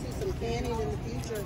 see some canning in the future.